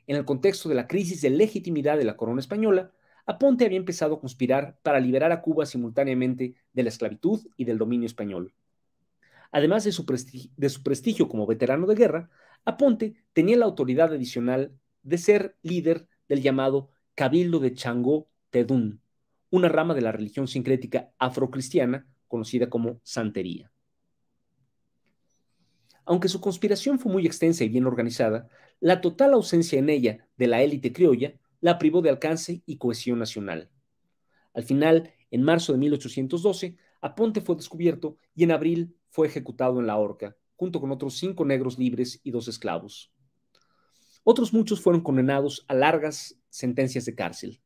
En el contexto de la crisis de legitimidad de la corona española, Aponte había empezado a conspirar para liberar a Cuba simultáneamente de la esclavitud y del dominio español. Además de su, de su prestigio como veterano de guerra, Aponte tenía la autoridad adicional de ser líder del llamado Cabildo de Changó Tedún, una rama de la religión sincrética afrocristiana conocida como santería. Aunque su conspiración fue muy extensa y bien organizada, la total ausencia en ella de la élite criolla la privó de alcance y cohesión nacional. Al final, en marzo de 1812, Aponte fue descubierto y en abril fue ejecutado en la horca, junto con otros cinco negros libres y dos esclavos. Otros muchos fueron condenados a largas sentencias de cárcel.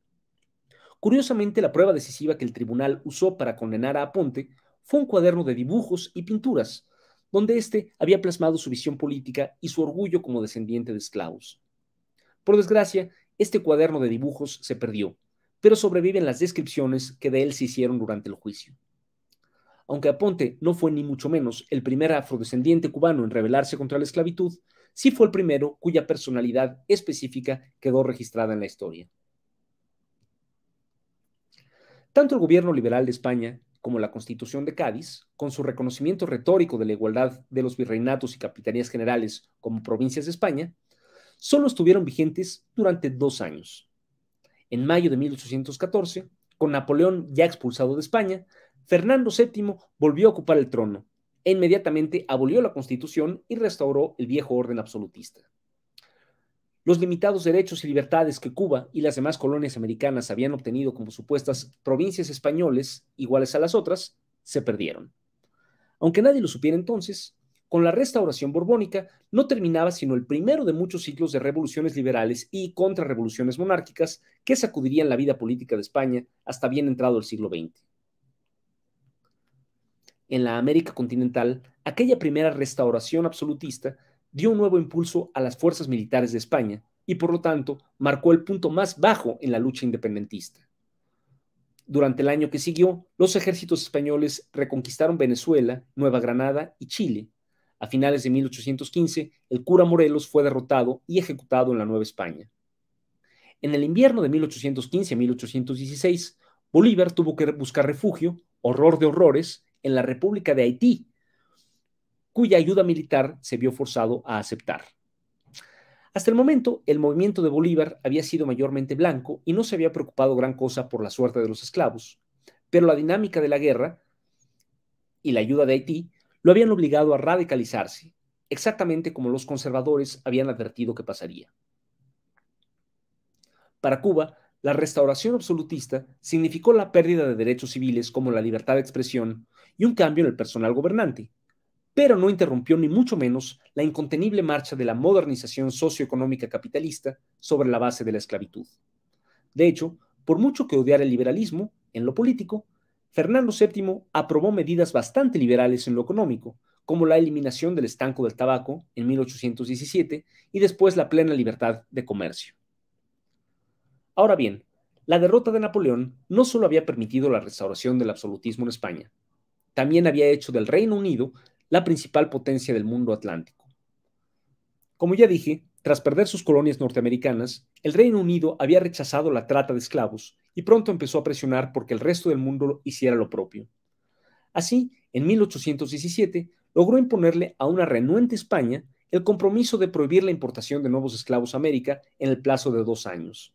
Curiosamente, la prueba decisiva que el tribunal usó para condenar a Aponte fue un cuaderno de dibujos y pinturas, donde éste había plasmado su visión política y su orgullo como descendiente de esclavos. Por desgracia, este cuaderno de dibujos se perdió, pero sobreviven las descripciones que de él se hicieron durante el juicio. Aunque Aponte no fue ni mucho menos el primer afrodescendiente cubano en rebelarse contra la esclavitud, sí fue el primero cuya personalidad específica quedó registrada en la historia. Tanto el gobierno liberal de España como la Constitución de Cádiz, con su reconocimiento retórico de la igualdad de los virreinatos y capitanías generales como provincias de España, solo estuvieron vigentes durante dos años. En mayo de 1814, con Napoleón ya expulsado de España, Fernando VII volvió a ocupar el trono e inmediatamente abolió la Constitución y restauró el viejo orden absolutista. Los limitados derechos y libertades que Cuba y las demás colonias americanas habían obtenido como supuestas provincias españoles iguales a las otras, se perdieron. Aunque nadie lo supiera entonces, con la restauración borbónica no terminaba sino el primero de muchos ciclos de revoluciones liberales y contrarrevoluciones monárquicas que sacudirían la vida política de España hasta bien entrado el siglo XX en la América continental, aquella primera restauración absolutista dio un nuevo impulso a las fuerzas militares de España y por lo tanto marcó el punto más bajo en la lucha independentista. Durante el año que siguió, los ejércitos españoles reconquistaron Venezuela, Nueva Granada y Chile. A finales de 1815, el cura Morelos fue derrotado y ejecutado en la Nueva España. En el invierno de 1815 a 1816, Bolívar tuvo que buscar refugio, horror de horrores, en la República de Haití, cuya ayuda militar se vio forzado a aceptar. Hasta el momento, el movimiento de Bolívar había sido mayormente blanco y no se había preocupado gran cosa por la suerte de los esclavos, pero la dinámica de la guerra y la ayuda de Haití lo habían obligado a radicalizarse, exactamente como los conservadores habían advertido que pasaría. Para Cuba, la restauración absolutista significó la pérdida de derechos civiles como la libertad de expresión y un cambio en el personal gobernante. pero no interrumpió ni mucho menos la incontenible marcha de la modernización socioeconómica capitalista sobre la base de la esclavitud. De hecho, por mucho que odiara el liberalismo, en lo político, Fernando VII aprobó medidas bastante liberales en lo económico, como la eliminación del estanco del tabaco en 1817 y después la plena libertad de comercio. Ahora bien, la derrota de Napoleón no solo había permitido la restauración del absolutismo en España, también había hecho del Reino Unido la principal potencia del mundo atlántico. Como ya dije, tras perder sus colonias norteamericanas, el Reino Unido había rechazado la trata de esclavos y pronto empezó a presionar porque el resto del mundo hiciera lo propio. Así, en 1817, logró imponerle a una renuente España el compromiso de prohibir la importación de nuevos esclavos a América en el plazo de dos años.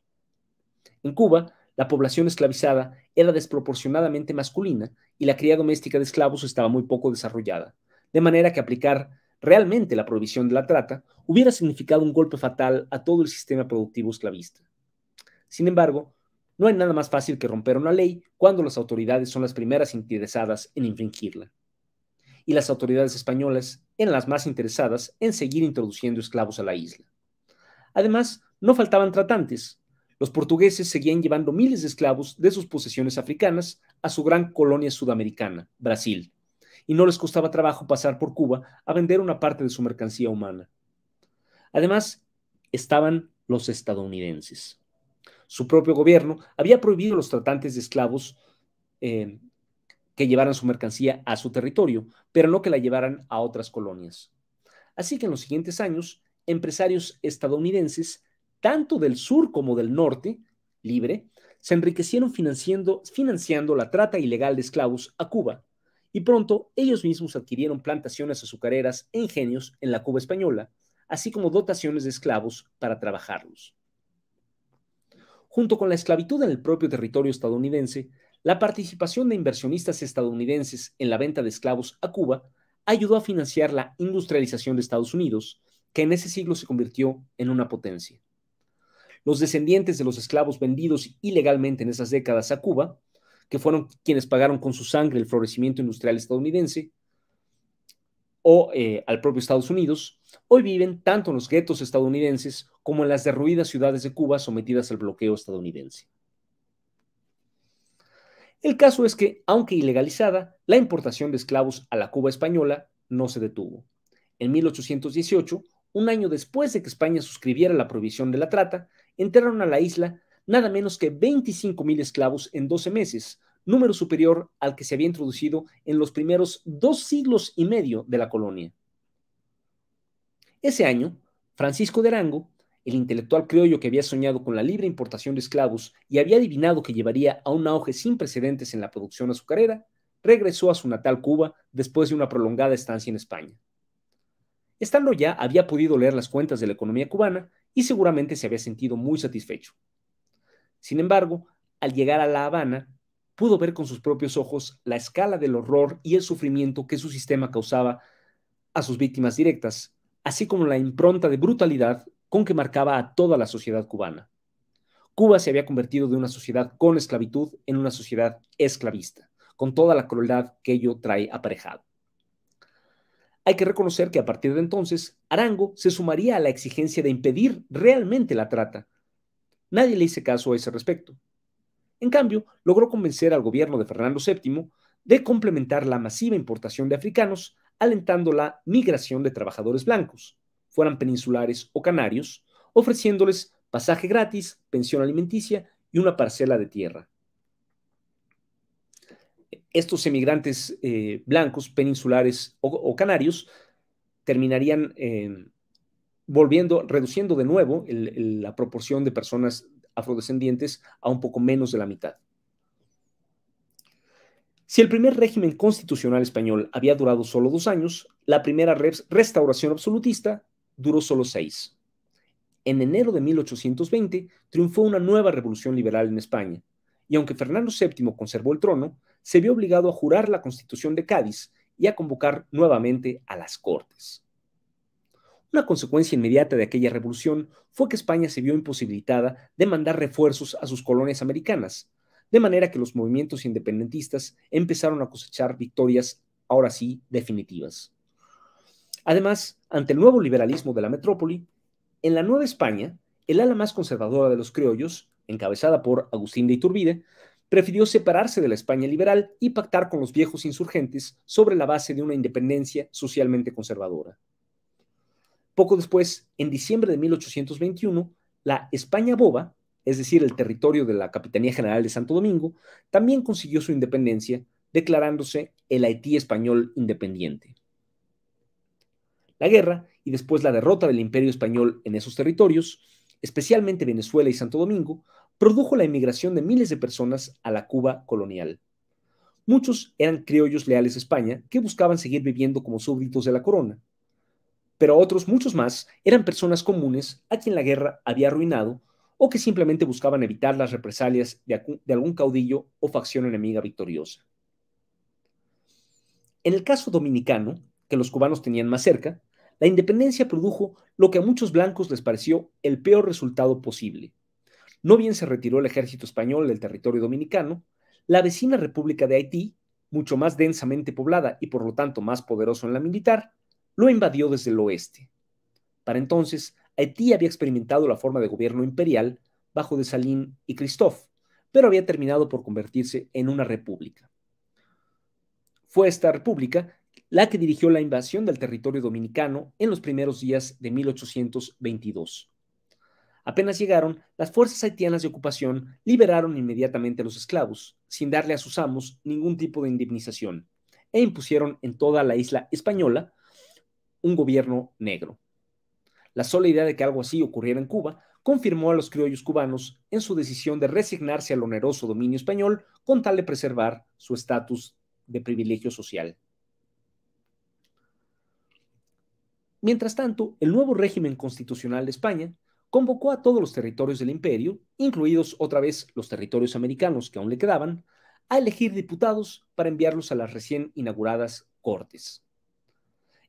En Cuba, la población esclavizada era desproporcionadamente masculina y la cría doméstica de esclavos estaba muy poco desarrollada, de manera que aplicar realmente la prohibición de la trata hubiera significado un golpe fatal a todo el sistema productivo esclavista. Sin embargo, no hay nada más fácil que romper una ley cuando las autoridades son las primeras interesadas en infringirla. Y las autoridades españolas eran las más interesadas en seguir introduciendo esclavos a la isla. Además, no faltaban tratantes. Los portugueses seguían llevando miles de esclavos de sus posesiones africanas a su gran colonia sudamericana, Brasil, y no les costaba trabajo pasar por Cuba a vender una parte de su mercancía humana. Además, estaban los estadounidenses. Su propio gobierno había prohibido a los tratantes de esclavos eh, que llevaran su mercancía a su territorio, pero no que la llevaran a otras colonias. Así que en los siguientes años, empresarios estadounidenses, tanto del sur como del norte, libre, se enriquecieron financiando, la trata ilegal de esclavos a Cuba, y pronto ellos mismos adquirieron plantaciones azucareras e ingenios en la Cuba española, así como dotaciones de esclavos para trabajarlos. Junto con la esclavitud en el propio territorio estadounidense, la participación de inversionistas estadounidenses en la venta de esclavos a Cuba ayudó a financiar la industrialización de Estados Unidos, que en ese siglo se convirtió en una potencia. Los descendientes de los esclavos vendidos ilegalmente en esas décadas a Cuba, que fueron quienes pagaron con su sangre el florecimiento industrial estadounidense, o eh, al propio Estados Unidos, hoy viven tanto en los guetos estadounidenses como en las derruidas ciudades de Cuba sometidas al bloqueo estadounidense. El caso es que, aunque ilegalizada, la importación de esclavos a la Cuba española no se detuvo. En 1818, un año después de que España suscribiera la prohibición de la trata, entraron a la isla nada menos que 25.000 esclavos en 12 meses, número superior al que se había introducido en los primeros dos siglos y medio de la colonia. Ese año, Francisco de Arango, el intelectual criollo que había soñado con la libre importación de esclavos y había adivinado que llevaría a un auge sin precedentes en la producción azucarera, regresó a su natal Cuba después de una prolongada estancia en España. Estando ya, había podido leer las cuentas de la economía cubana y seguramente se había sentido muy satisfecho. Sin embargo, al llegar a La Habana, pudo ver con sus propios ojos la escala del horror y el sufrimiento que su sistema causaba a sus víctimas directas, así como la impronta de brutalidad con que marcaba a toda la sociedad cubana. Cuba se había convertido de una sociedad con esclavitud en una sociedad esclavista, con toda la crueldad que ello trae aparejado. Hay que reconocer que a partir de entonces, Arango se sumaría a la exigencia de impedir realmente la trata. Nadie le hizo caso a ese respecto. En cambio, logró convencer al gobierno de Fernando VII de complementar la masiva importación de africanos, alentando la migración de trabajadores blancos, fueran peninsulares o canarios, ofreciéndoles pasaje gratis, pensión alimenticia y una parcela de tierra. Estos emigrantes eh, blancos, peninsulares o, canarios terminarían eh, volviendo, reduciendo de nuevo la proporción de personas afrodescendientes a un poco menos de la mitad. Si el primer régimen constitucional español había durado solo dos años, la primera restauración absolutista duró solo seis. En enero de 1820 triunfó una nueva revolución liberal en España, y aunque Fernando VII conservó el trono, se vio obligado a jurar la Constitución de Cádiz y a convocar nuevamente a las Cortes. Una consecuencia inmediata de aquella revolución fue que España se vio imposibilitada de mandar refuerzos a sus colonias americanas, de manera que los movimientos independentistas empezaron a cosechar victorias, ahora sí, definitivas. Además, ante el nuevo liberalismo de la metrópoli, en la Nueva España, el ala más conservadora de los criollos, encabezada por Agustín de Iturbide, prefirió separarse de la España liberal y pactar con los viejos insurgentes sobre la base de una independencia socialmente conservadora. Poco después, en diciembre de 1821, la España Boba, es decir, el territorio de la Capitanía General de Santo Domingo, también consiguió su independencia, declarándose el Haití español independiente. La guerra y después la derrota del Imperio español en esos territorios, especialmente Venezuela y Santo Domingo, produjo la emigración de miles de personas a la Cuba colonial. Muchos eran criollos leales a España que buscaban seguir viviendo como súbditos de la corona. Pero otros, muchos más, eran personas comunes a quien la guerra había arruinado o que simplemente buscaban evitar las represalias de, de algún caudillo o facción enemiga victoriosa. En el caso dominicano, que los cubanos tenían más cerca, la independencia produjo lo que a muchos blancos les pareció el peor resultado posible, no bien se retiró el ejército español del territorio dominicano, la vecina República de Haití, mucho más densamente poblada y por lo tanto más poderoso en la militar, lo invadió desde el oeste. Para entonces, Haití había experimentado la forma de gobierno imperial bajo de Salín y Christophe, pero había terminado por convertirse en una república. Fue esta república la que dirigió la invasión del territorio dominicano en los primeros días de 1822. Apenas llegaron, las fuerzas haitianas de ocupación liberaron inmediatamente a los esclavos, sin darle a sus amos ningún tipo de indemnización, e impusieron en toda la isla española un gobierno negro. La sola idea de que algo así ocurriera en Cuba confirmó a los criollos cubanos en su decisión de resignarse al oneroso dominio español con tal de preservar su estatus de privilegio social. Mientras tanto, el nuevo régimen constitucional de España convocó a todos los territorios del imperio, incluidos otra vez los territorios americanos que aún le quedaban, a elegir diputados para enviarlos a las recién inauguradas Cortes.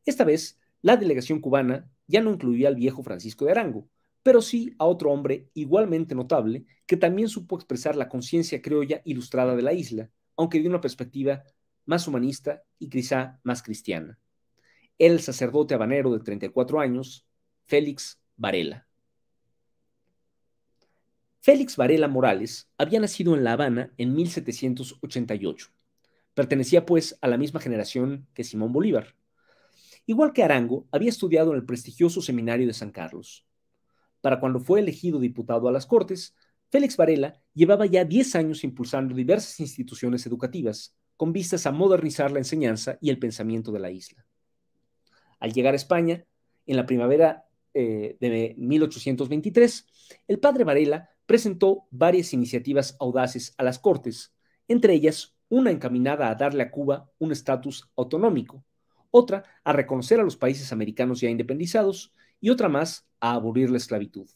Esta vez, la delegación cubana ya no incluía al viejo Francisco de Arango, pero sí a otro hombre igualmente notable que también supo expresar la conciencia criolla ilustrada de la isla, aunque de una perspectiva más humanista y quizá más cristiana. el sacerdote habanero de 34 años, Félix Varela. Félix Varela Morales había nacido en La Habana en 1788. Pertenecía pues a la misma generación que Simón Bolívar. Igual que Arango, había estudiado en el prestigioso seminario de San Carlos. Para cuando fue elegido diputado a las Cortes, Félix Varela llevaba ya 10 años impulsando diversas instituciones educativas con vistas a modernizar la enseñanza y el pensamiento de la isla. Al llegar a España, en la primavera eh, de 1823, el padre Varela presentó varias iniciativas audaces a las Cortes, entre ellas una encaminada a darle a Cuba un estatus autonómico, otra a reconocer a los países americanos ya independizados y otra más a abolir la esclavitud.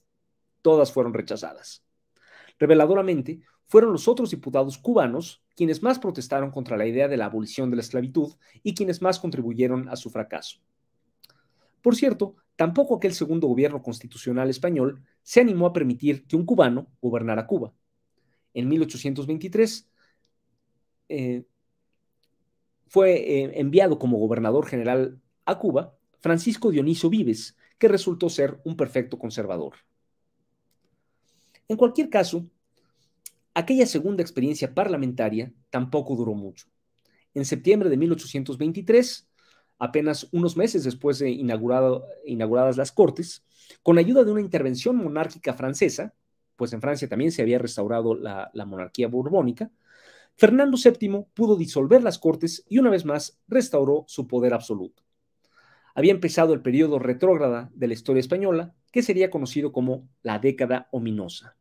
Todas fueron rechazadas. Reveladoramente, fueron los otros diputados cubanos quienes más protestaron contra la idea de la abolición de la esclavitud y quienes más contribuyeron a su fracaso. Por cierto, tampoco aquel segundo gobierno constitucional español se animó a permitir que un cubano gobernara Cuba. En 1823 eh, fue eh, enviado como gobernador general a Cuba Francisco Dionisio Vives, que resultó ser un perfecto conservador. En cualquier caso, aquella segunda experiencia parlamentaria tampoco duró mucho. En septiembre de 1823, apenas unos meses después de inauguradas las Cortes, con ayuda de una intervención monárquica francesa, pues en Francia también se había restaurado la, la monarquía borbónica, Fernando VII pudo disolver las Cortes y una vez más restauró su poder absoluto. Había empezado el periodo retrógrada de la historia española, que sería conocido como la década ominosa.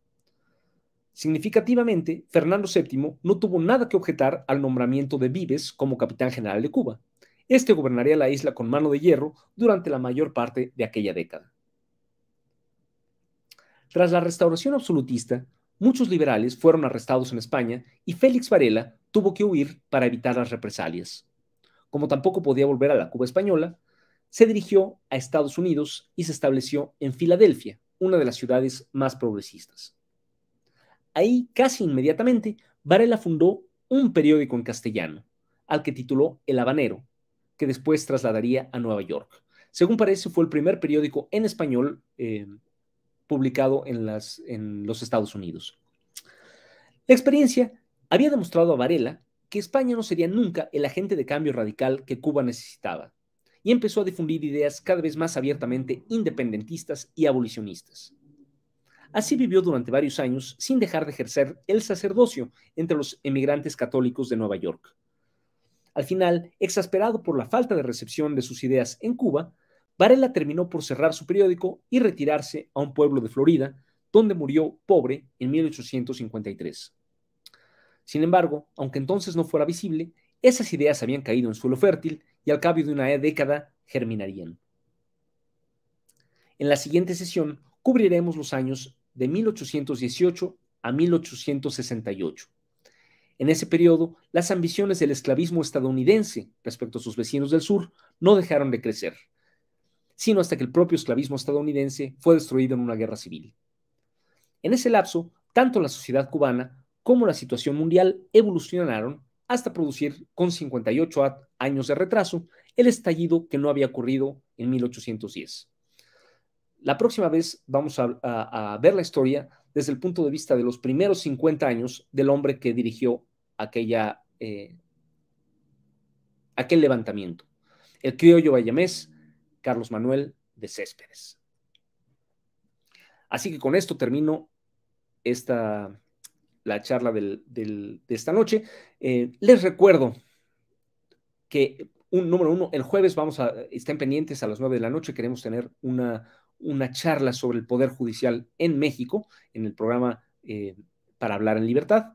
Significativamente, Fernando VII no tuvo nada que objetar al nombramiento de Vives como capitán general de Cuba. Este gobernaría la isla con mano de hierro durante la mayor parte de aquella década. Tras la restauración absolutista, muchos liberales fueron arrestados en España y Félix Varela tuvo que huir para evitar las represalias. Como tampoco podía volver a la Cuba española, se dirigió a Estados Unidos y se estableció en Filadelfia, una de las ciudades más progresistas. Ahí, casi inmediatamente, Varela fundó un periódico en castellano, al que tituló El Habanero, que después trasladaría a Nueva York. Según parece, fue el primer periódico en español eh, publicado en, las, en los Estados Unidos. La experiencia había demostrado a Varela que España no sería nunca el agente de cambio radical que Cuba necesitaba, y empezó a difundir ideas cada vez más abiertamente independentistas y abolicionistas. Así vivió durante varios años sin dejar de ejercer el sacerdocio entre los emigrantes católicos de Nueva York. Al final, exasperado por la falta de recepción de sus ideas en Cuba, Varela terminó por cerrar su periódico y retirarse a un pueblo de Florida, donde murió pobre en 1853. Sin embargo, aunque entonces no fuera visible, esas ideas habían caído en suelo fértil y al cabo de una década germinarían. En la siguiente sesión cubriremos los años de 1818 a 1868. En ese periodo, las ambiciones del esclavismo estadounidense respecto a sus vecinos del sur no dejaron de crecer, sino hasta que el propio esclavismo estadounidense fue destruido en una guerra civil. En ese lapso, tanto la sociedad cubana como la situación mundial evolucionaron hasta producir, con 58 años de retraso, el estallido que no había ocurrido en 1810. La próxima vez vamos a, ver la historia desde el punto de vista de los primeros 50 años del hombre que dirigió aquella, eh, aquel levantamiento, el criollo bayamés Carlos Manuel de Céspedes. Así que con esto termino esta, la charla de esta noche. Eh, les recuerdo que, un, número uno, el jueves vamos a, estén pendientes a las nueve de la noche, queremos tener una, una charla sobre el Poder Judicial en México, en el programa eh, para hablar en libertad.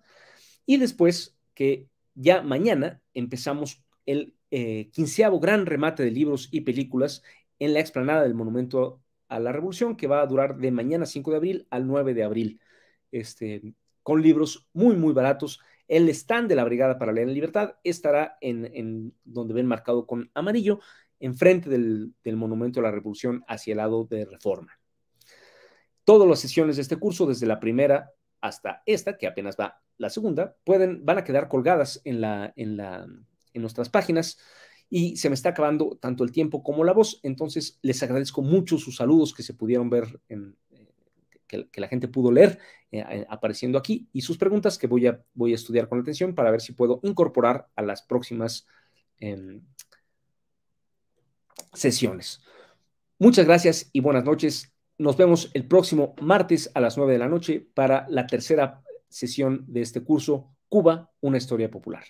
Y después que ya mañana empezamos el eh, quinceavo gran remate de libros y películas en la explanada del Monumento a la Revolución, que va a durar de mañana 5 de abril al 9 de abril. Este, con libros muy, muy baratos. El stand de la Brigada para Leer en Libertad estará en, donde ven marcado con amarillo, enfrente del, del Monumento a la Revolución hacia el lado de Reforma. Todas las sesiones de este curso, desde la primera hasta esta, que apenas va la segunda, pueden, van a quedar colgadas en, la, en, la, en nuestras páginas y se me está acabando tanto el tiempo como la voz, entonces les agradezco mucho sus saludos que se pudieron ver en, que, la gente pudo leer eh, eh, apareciendo aquí y sus preguntas que voy a, voy a estudiar con atención para ver si puedo incorporar a las próximas em, sesiones. Muchas gracias y buenas noches. Nos vemos el próximo martes a las 9 de la noche para la tercera sesión de este curso, Cuba, una historia popular.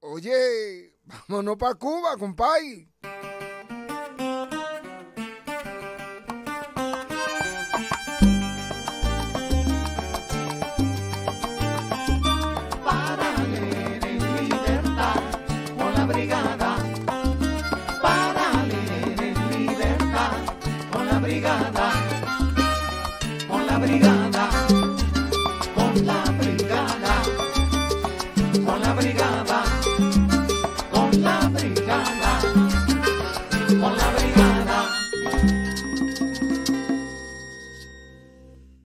Oye, vámonos para Cuba, compadre.